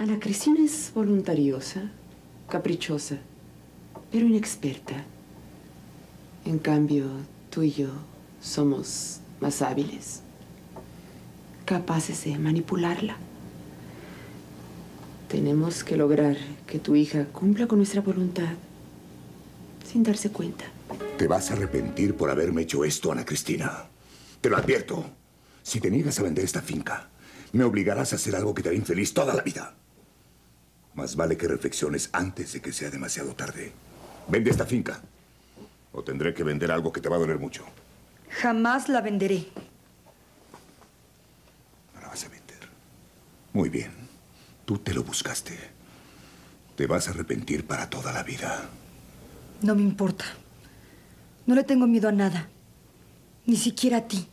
Ana Cristina es voluntariosa, caprichosa, pero inexperta. En cambio, tú y yo somos más hábiles, capaces de manipularla. Tenemos que lograr que tu hija cumpla con nuestra voluntad sin darse cuenta. Te vas a arrepentir por haberme hecho esto, Ana Cristina. Te lo advierto. Si te niegas a vender esta finca, me obligarás a hacer algo que te hará infeliz toda la vida. Más vale que reflexiones antes de que sea demasiado tarde. Vende esta finca. O tendré que vender algo que te va a doler mucho. Jamás la venderé. No la vas a vender. Muy bien. Tú te lo buscaste. Te vas a arrepentir para toda la vida. No me importa. No le tengo miedo a nada. Ni siquiera a ti.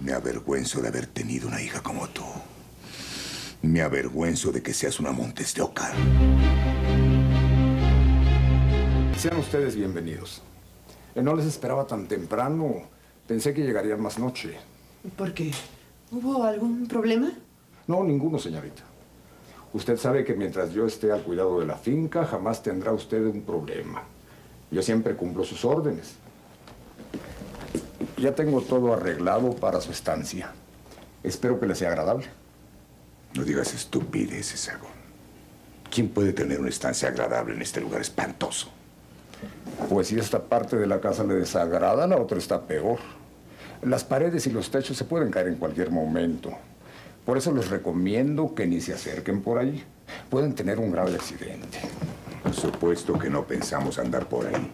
Me avergüenzo de haber tenido una hija como tú. Me avergüenzo de que seas una Montes de Oca. Sean ustedes bienvenidos. Eh, No les esperaba tan temprano. Pensé que llegarían más noche. ¿Por qué? ¿Hubo algún problema? No, ninguno, señorita. Usted sabe que mientras yo esté al cuidado de la finca, jamás tendrá usted un problema. Yo siempre cumplo sus órdenes. Ya tengo todo arreglado para su estancia. Espero que le sea agradable. No digas estupideces, Agón. ¿Quién puede tener una estancia agradable en este lugar espantoso? Pues si esta parte de la casa le desagrada, la otra está peor. Las paredes y los techos se pueden caer en cualquier momento. Por eso les recomiendo que ni se acerquen por ahí. Pueden tener un grave accidente. Por supuesto que no pensamos andar por ahí.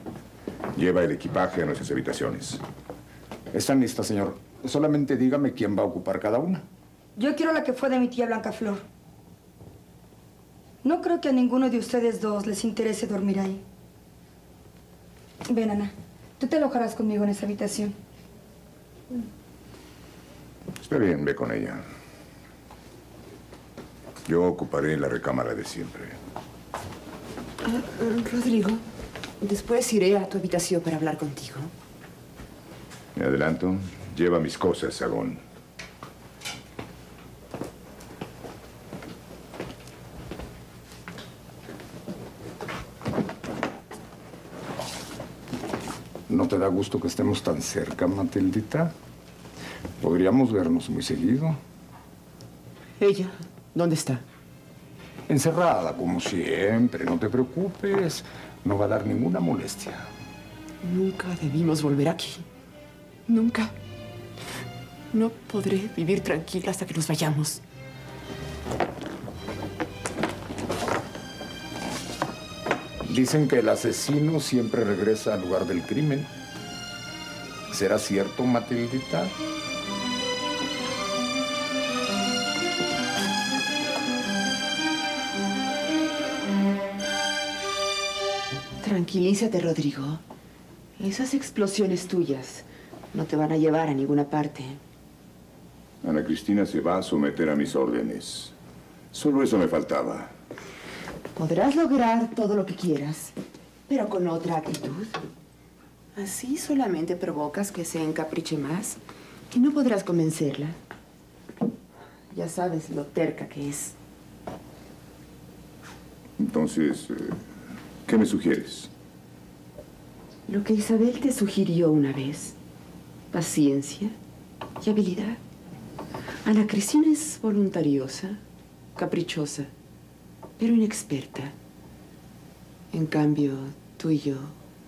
Lleva el equipaje a nuestras habitaciones. Están listas, señor. Solamente dígame quién va a ocupar cada una. Yo quiero la que fue de mi tía Blanca Flor. No creo que a ninguno de ustedes dos les interese dormir ahí. Ven, Ana. Tú te alojarás conmigo en esa habitación. Está bien, ve con ella. Yo ocuparé la recámara de siempre. Ah, Rodrigo, después iré a tu habitación para hablar contigo. Me adelanto. Lleva mis cosas, Sagón. ¿No te da gusto que estemos tan cerca, Matildita? Podríamos vernos muy seguido. ¿Ella? ¿Dónde está? Encerrada, como siempre. No te preocupes. No va a dar ninguna molestia. Nunca debimos volver aquí. Nunca. No podré vivir tranquila hasta que nos vayamos. Dicen que el asesino siempre regresa al lugar del crimen. ¿Será cierto, Matildita? Tranquilízate, Rodrigo. Esas explosiones tuyas no te van a llevar a ninguna parte. Ana Cristina se va a someter a mis órdenes. Solo eso me faltaba. Podrás lograr todo lo que quieras, pero con otra actitud. Así solamente provocas que se encapriche más y no podrás convencerla. Ya sabes lo terca que es. Entonces, eh, ¿qué me sugieres? Lo que Isabel te sugirió una vez. Paciencia y habilidad. Ana Cristina es voluntariosa, caprichosa, pero inexperta. En cambio, tú y yo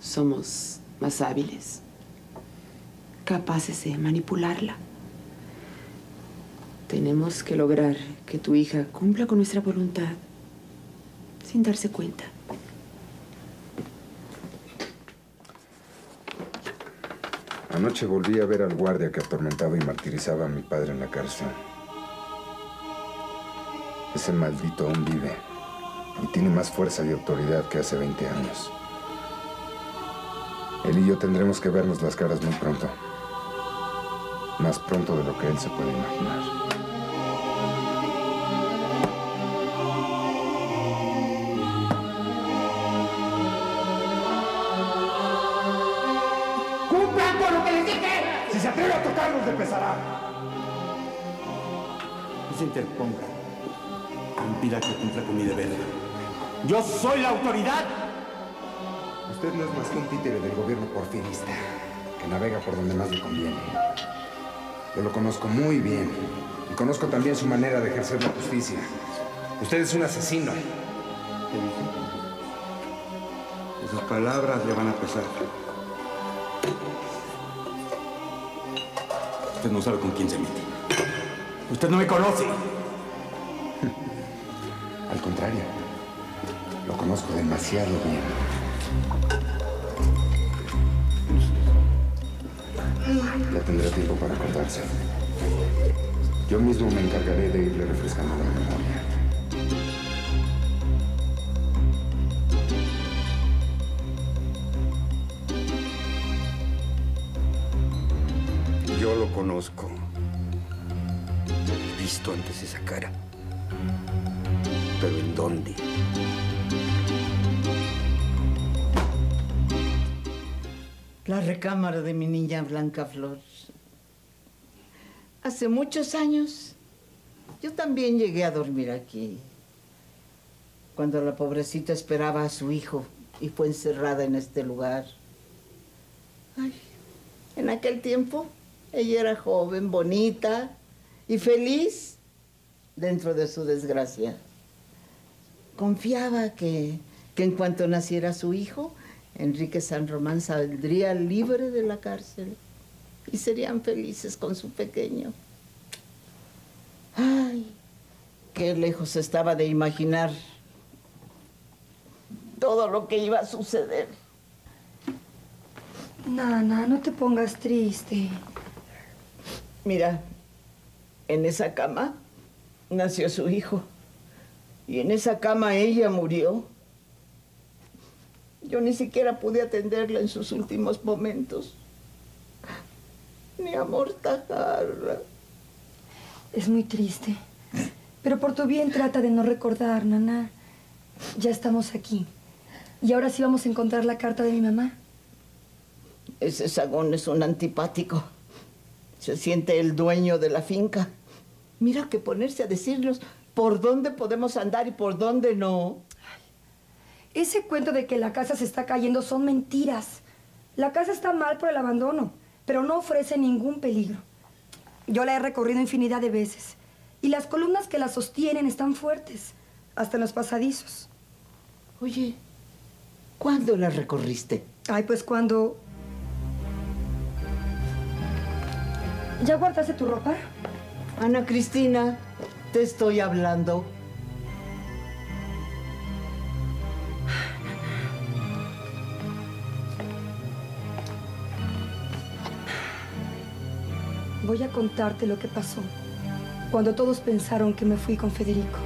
somos más hábiles, capaces de manipularla. Tenemos que lograr que tu hija cumpla con nuestra voluntad sin darse cuenta. Anoche volví a ver al guardia que atormentaba y martirizaba a mi padre en la cárcel. Ese maldito aún vive y tiene más fuerza y autoridad que hace 20 años. Él y yo tendremos que vernos las caras muy pronto. Más pronto de lo que él se puede imaginar. ¡Cumplan con lo que les dije! Si se atreve a tocarnos, le pesará. No se interponga. impida que cumpla con mi deber. ¡Yo soy la autoridad! Usted no es más que un títere del gobierno porfirista, que navega por donde más le conviene. Yo lo conozco muy bien, y conozco también su manera de ejercer la justicia. Usted es un asesino. ¿Qué dije? Esas palabras le van a pesar. Usted no sabe con quién se mete. Usted no me conoce. Al contrario, lo conozco demasiado bien. Ya tendrá tiempo para acordarse. Yo mismo me encargaré de irle refrescando la memoria. Yo lo conozco. He visto antes esa cara. Pero ¿en dónde? La recámara de mi niña Blanca Flor. Hace muchos años yo también llegué a dormir aquí. Cuando la pobrecita esperaba a su hijo y fue encerrada en este lugar. Ay, en aquel tiempo ella era joven, bonita y feliz dentro de su desgracia. Confiaba que, que en cuanto naciera su hijo, Enrique San Román saldría libre de la cárcel y serían felices con su pequeño. Ay, qué lejos estaba de imaginar todo lo que iba a suceder. Nana, no te pongas triste. Mira, en esa cama nació su hijo y en esa cama ella murió. Yo ni siquiera pude atenderla en sus últimos momentos. Ni amortajarla. Es muy triste. Pero por tu bien trata de no recordar, Nana. Ya estamos aquí. Y ahora sí vamos a encontrar la carta de mi mamá. Ese sagón es un antipático. Se siente el dueño de la finca. Mira que ponerse a decirnos por dónde podemos andar y por dónde no. Ese cuento de que la casa se está cayendo son mentiras. La casa está mal por el abandono, pero no ofrece ningún peligro. Yo la he recorrido infinidad de veces. Y las columnas que la sostienen están fuertes, hasta en los pasadizos. Oye, ¿cuándo la recorriste? Ay, pues cuando... ¿Ya guardaste tu ropa? Ana Cristina, te estoy hablando. Voy a contarte lo que pasó cuando todos pensaron que me fui con Federico.